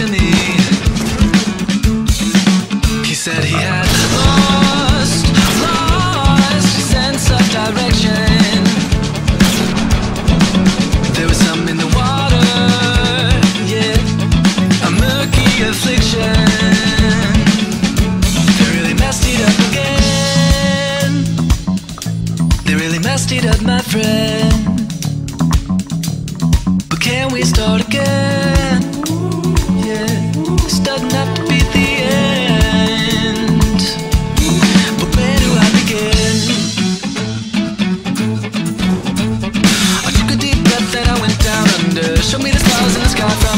He said he had lost, lost sense of direction. There was in the water, yeah, a murky affliction. They really messed it up again. They really messed it up, my friend. But can we start again? far from